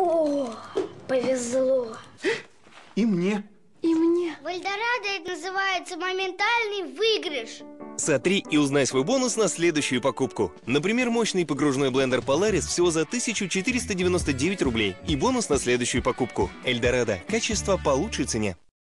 О, повезло. И мне. И мне. В Эльдорадо это называется моментальный выигрыш. Сотри и узнай свой бонус на следующую покупку. Например, мощный погружной блендер Polaris всего за 1499 рублей и бонус на следующую покупку. Эльдорадо. Качество по лучшей цене.